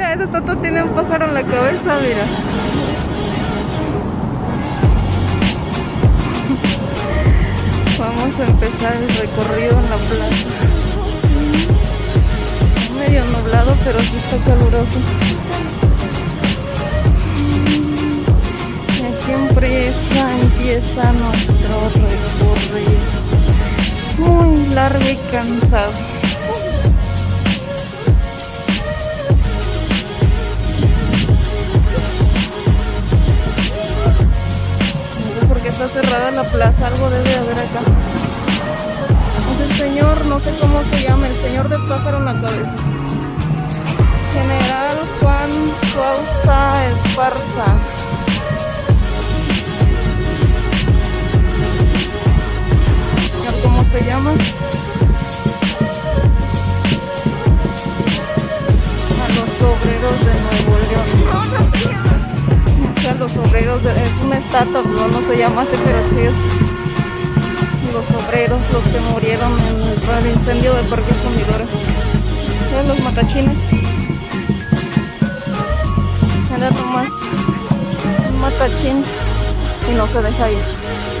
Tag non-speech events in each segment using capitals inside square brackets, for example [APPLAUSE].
Mira, esa estatua tiene un pájaro en la cabeza, mira. Vamos a empezar el recorrido en la plaza. Medio nublado, pero sí está caluroso. Y aquí empieza, empieza nuestro recorrido. Muy largo y cansado. Está cerrada la plaza, algo debe haber acá. Es el señor, no sé cómo se llama, el señor de pájaro en la cabeza. General Juan Sousa Esparza. ¿Cómo se llama? Es una estatua, no, no se llama así, pero es los obreros, los que murieron en el, incendio del Parque Fundidora. Mira los matachines. Mira nomás, un matachín y no se deja ir.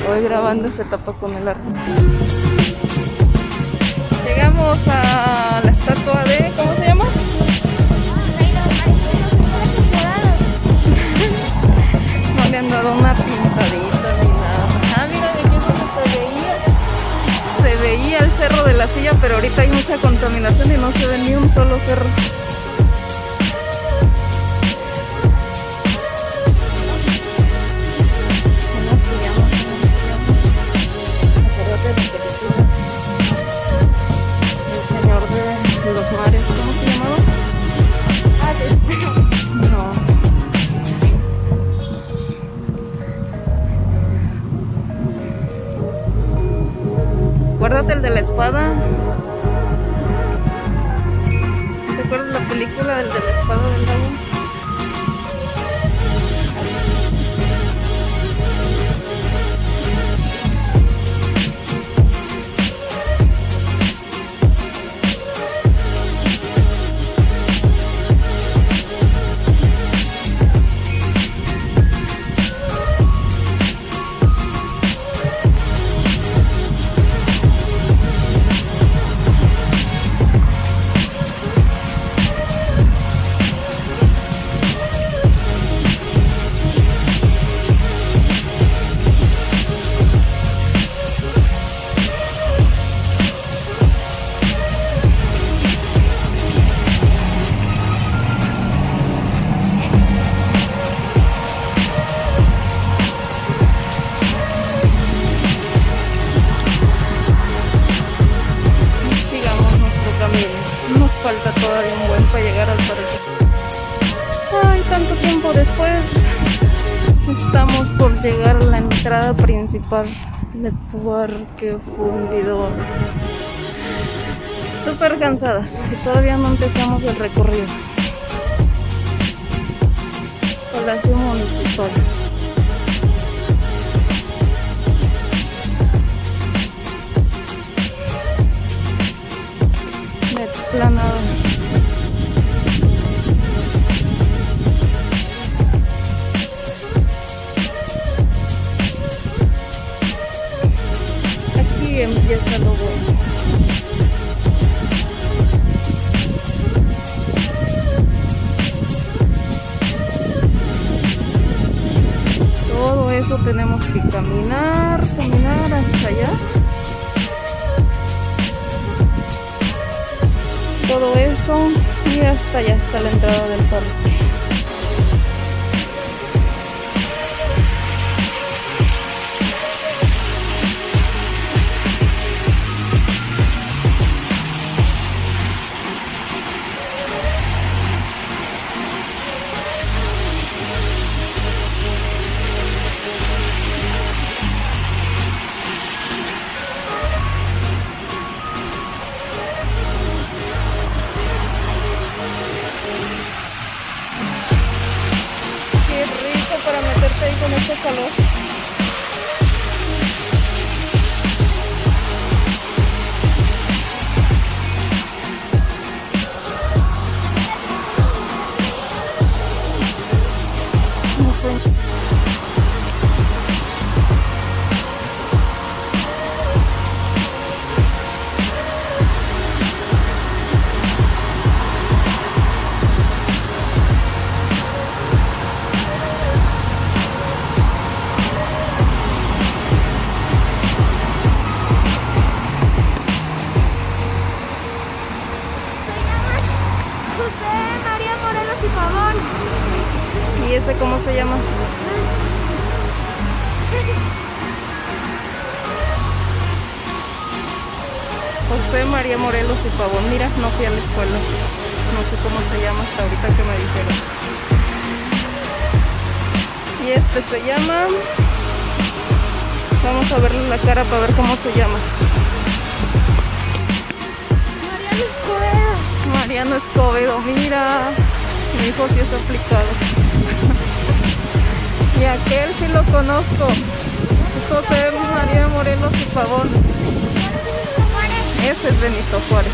Voy grabando se tapa con el árbol. Llegamos a la estatua de, ¿cómo le han dado una pintadita ni nada. Ah, mira, de aquí es donde se veía. Se veía el cerro de la silla, pero ahorita hay mucha contaminación y no se ve ni un solo cerro. El señor de, los mares, ¿cómo se llamaba? No. ¿Te acuerdas la película del de Estamos por llegar a la entrada principal del Parque Fundidor. Súper cansadas y todavía no empezamos el recorrido. Palacio Municipal. Que caminar, caminar hasta allá. todo eso y hasta allá está la entrada del parque. María Morelos y Pavón. Mira, no fui a la escuela. No sé cómo se llama hasta ahorita que me dijeron. Y este se llama... Vamos a verle la cara para ver cómo se llama. Mariano Escobedo. Mariano Escobedo, mira. Mi hijo sí es aplicado. [LAUGHS] y aquel sí lo conozco. José María Morelos y Pavón. Ese es Benito Juárez.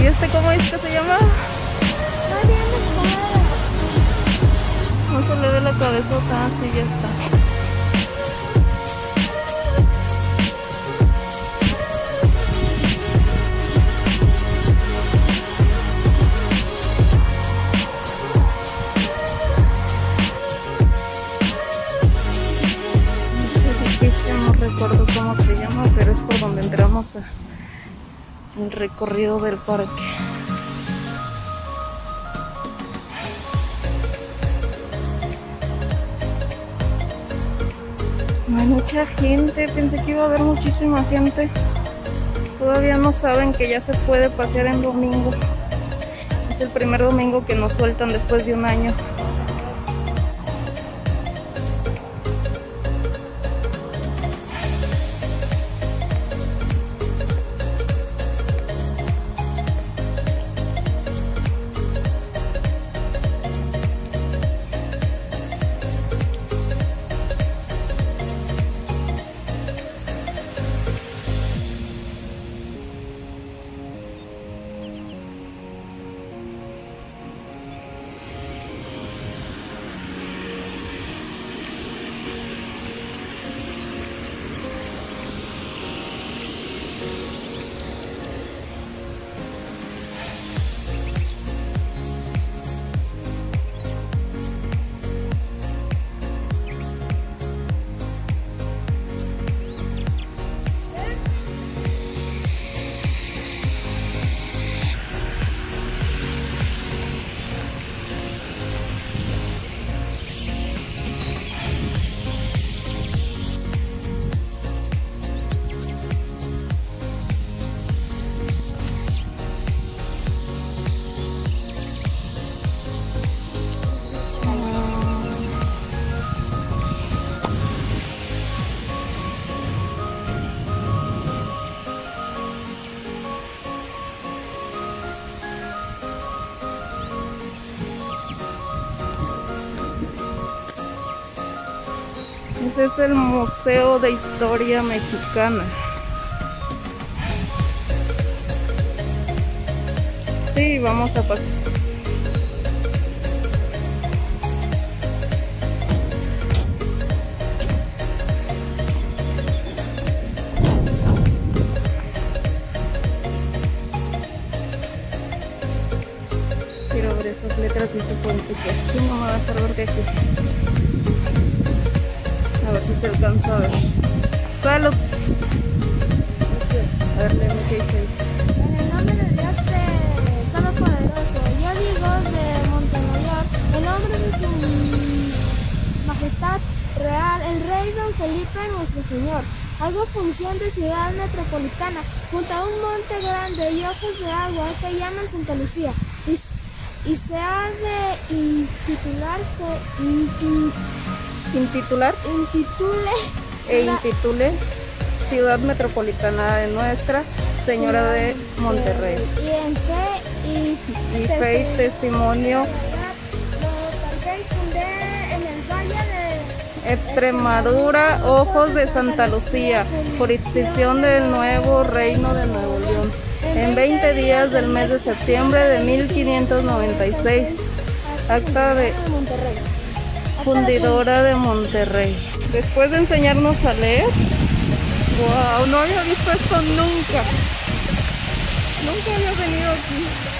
¿Y este cómo es que se llama? No se le ve la cabezota, así ya está. El recorrido del parque. No hay mucha gente, pensé que iba a haber muchísima gente. Todavía no saben que ya se puede pasear en domingo. Es el primer domingo que nos sueltan después de un año. Ese es el Museo de Historia Mexicana. Sí, vamos a pasar. Quiero ver esas letras y ese puente que aquí no me va a estar verde aquí. A ver. A. En el nombre de Dios de Todopoderoso, yo digo de Montemayor, en nombre de su majestad real, el rey don Felipe nuestro Señor, hago función de ciudad metropolitana, junto a un monte grande y ojos de agua que llaman Santa Lucía, y, y se ha de intitularse, in- in- Intitular intitule e intitule Ciudad Metropolitana de Nuestra Señora de Monterrey. Y en fe y, Y fe y testimonio Extremadura, Ojos de Santa Lucía, jurisdicción del nuevo reino de Nuevo León. En 20 días del mes de septiembre de 1596, acta de. Fundidora de Monterrey. Después de enseñarnos a leer, wow, no había visto esto nunca. Nunca había venido aquí.